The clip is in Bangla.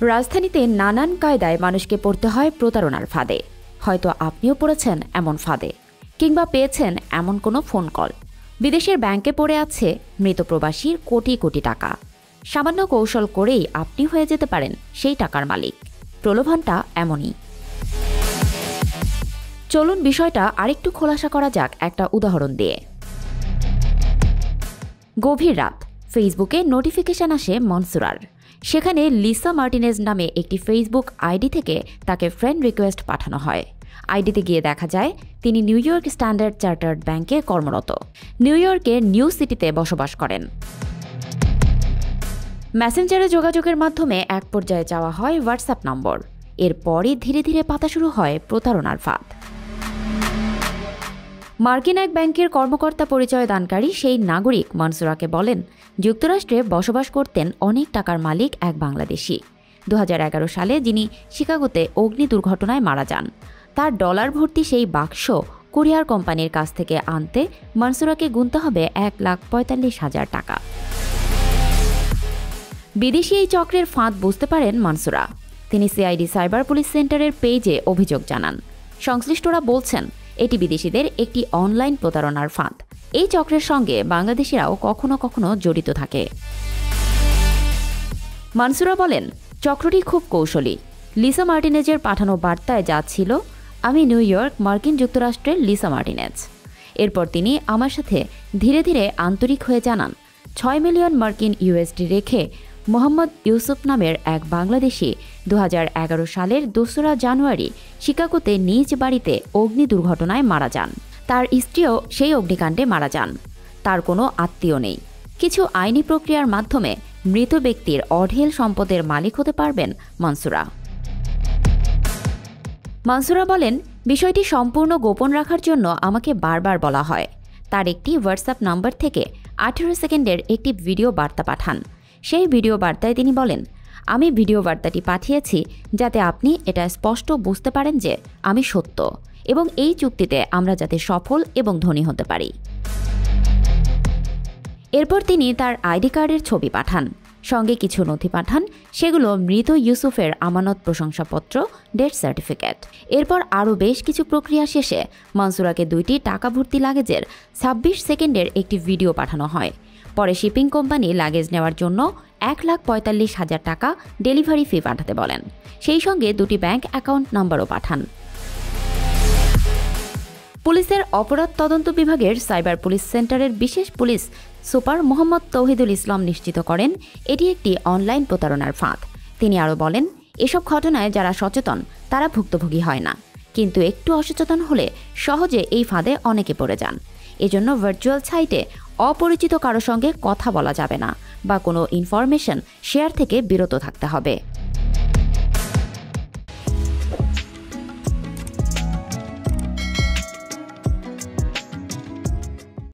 রাজধানীতে নানান কায়দায় মানুষকে পড়তে হয় প্রতারণার ফাঁদে। হয়তো আপনিও পড়েছেন এমন ফাঁদে, কিংবা পেয়েছেন এমন কোনো ফোন কল। বিদেশের ব্যাংকে পড়ে আছে মৃত প্রবাসীর কোটি কোটি টাকা। সামান্য কৌশল করেই আপনি হয়ে যেতে পারেন সেই টাকার মালিক। প্রলোভনটা এমনই। চলুন বিষয়টা আরেকটু খোলাসা করা যাক একটা উদাহরণ দিয়ে। গভীর রাত, ফেসবুকে নোটিফিকেশন আসে মনসুরার। সেখানে লিসা মার্টিনেজ নামে একটি ফেসবুক আইডি থেকে তাকে ফ্রেন্ড রিকোয়েস্ট পাঠানো হয়। আইডিতে গিয়ে দেখা যায়, তিনি নিউ ইয়র্ক স্ট্যান্ডার্ড চার্টার্ড ব্যাংকে কর্মরত। নিউ ইয়র্কের নিউ সিটিতে বসবাস করেন। মেসেঞ্জারে যোগাযোগের মাধ্যমে এক পর্যায়ে চাওয়া হয় হোয়াটসঅ্যাপ নম্বর। এরপরই ধীরে ধীরে পাতা শুরু হয় প্রতারণার ফাঁদ। মার্কিন এক ব্যাংকের কর্মকর্তা পরিচয় দানকারী সেই নাগরিক মনসুরাকে বলেন, যুক্তরাষ্ট্রে বসবাস করতেন অনেক টাকার মালিক এক বাংলাদেশি। দু হাজার এগারো সালে যিনি শিকাগোতে অগ্নি দুর্ঘটনায় মারা যান। তার ডলার ভর্তি সেই বাক্স কুরিয়ার কোম্পানির কাছ থেকে আনতে মনসুরাকে গুনতে হবে এক লাখ পঁয়তাল্লিশ হাজার টাকা। বিদেশি এই চক্রের ফাঁদ বুঝতে পারেন মনসুরা। তিনি সিআইডি সাইবার পুলিশ সেন্টারের পেজে অভিযোগ জানান। সংশ্লিষ্টরা বলছেন এটি বিদেশিদের একটি অনলাইন প্রতারণার ফাঁদ। এই চক্রের সঙ্গে বাংলাদেশিরাও কখনো কখনো জড়িত থাকে। মানসুরা বলেন, চক্রটি খুব কৌশলী। লিসা মার্টিনেজের পাঠানো বার্তায় যা ছিল, আমি নিউ ইয়র্ক মার্কিন যুক্তরাষ্ট্রের লিসা মার্টিনেজ। এরপর তিনি আমার সাথে ধীরে ধীরে আন্তরিক হয়ে জানান, ছয় মিলিয়ন মার্কিন ইউএসডি রেখে মোহাম্মদ ইউসুফ নামের এক বাংলাদেশি দু হাজার এগারো সালের দোসরা জানুয়ারি শিকাগোতে নিজ বাড়িতে অগ্নি দুর্ঘটনায় মারা যান। তার স্ত্রীও সেই অগ্নিকাণ্ডে মারা যান। তার কোনো আত্মীয় নেই। কিছু আইনি প্রক্রিয়ার মাধ্যমে মৃত ব্যক্তির অঢেল সম্পদের মালিক হতে পারবেন মনসুরা। মনসুরা বলেন, বিষয়টি সম্পূর্ণ গোপন রাখার জন্য আমাকে বারবার বলা হয়। তার একটি হোয়াটসঅ্যাপ নাম্বার থেকে আঠেরো সেকেন্ডের একটি ভিডিও বার্তা পাঠান। সেই ভিডিও বার্তায় তিনি বলেন, আমি ভিডিও বার্তাটি পাঠিয়েছি যাতে আপনি এটা স্পষ্ট বুঝতে পারেন যে আমি সত্য এবং এই চুক্তিতে আমরা যাতে সফল এবং ধনী হতে পারি। এরপর তিনি তার আইডি কার্ডের ছবি পাঠান। সঙ্গে কিছু নথি পাঠান। সেগুলো মৃত ইউসুফের আমানত প্রশংসাপত্র ডেথ সার্টিফিকেট এরপর আরও বেশ কিছু প্রক্রিয়া শেষে মনসুরাকে দুইটি টাকা ভর্তি লাগেজের ছাব্বিশ সেকেন্ডের একটি ভিডিও পাঠানো হয়। পরে শিপিং কোম্পানি লাগেজ নেওয়ার জন্য এক লাখ পঁয়তাল্লিশ হাজার টাকা ডেলিভারি ফি পাঠাতে বলেন। সেই সঙ্গে দুটি ব্যাংক অ্যাকাউন্ট নম্বরও পাঠান। পুলিশের অপরাধ তদন্ত বিভাগের সাইবার পুলিশ সেন্টারের বিশেষ পুলিশ সুপার মোহাম্মদ তৌহিদুল ইসলাম নিশ্চিত করেন, এটি একটি অনলাইন প্রতারণার ফাঁদ। তিনি আরও বলেন, এসব ঘটনায় যারা সচেতন, তারা ভুক্তভোগী হয় না। কিন্তু একটু অসচেতন হলে সহজে এই ফাঁদে অনেকে পড়ে যান। এজন্য ভার্চুয়াল সাইটে অপরিচিত কারও সঙ্গে কথা বলা যাবে না বা কোনো ইনফরমেশন শেয়ার থেকে বিরত থাকতে হবে।